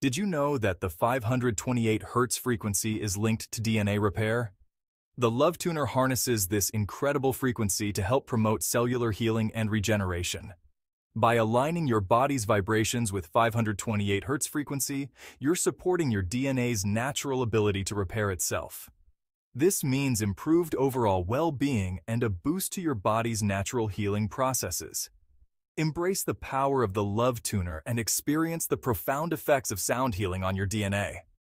Did you know that the 528 Hz frequency is linked to DNA repair? The Lovetuner harnesses this incredible frequency to help promote cellular healing and regeneration. By aligning your body's vibrations with 528 Hz frequency, you're supporting your DNA's natural ability to repair itself. This means improved overall well-being and a boost to your body's natural healing processes. Embrace the power of the Lovetuner and experience the profound effects of sound healing on your DNA.